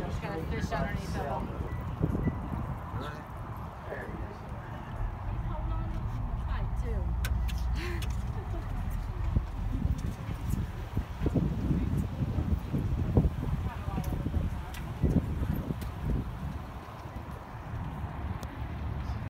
Just gotta fish underneath of them.